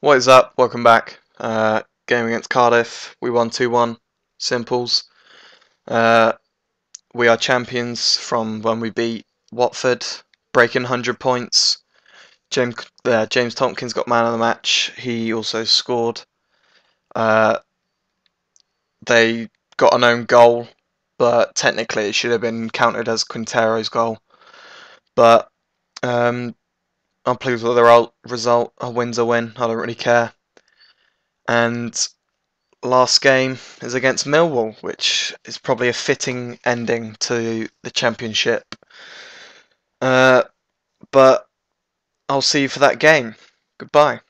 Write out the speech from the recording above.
What is up? Welcome back. Uh, game against Cardiff. We won 2 1. Simples. Uh, we are champions from when we beat Watford, breaking 100 points. James, uh, James Tomkins got man of the match. He also scored. Uh, they got an own goal, but technically it should have been counted as Quintero's goal. But um, I'm pleased with the result. A win's a win. I don't really care. And last game is against Millwall, which is probably a fitting ending to the championship. Uh, but I'll see you for that game. Goodbye.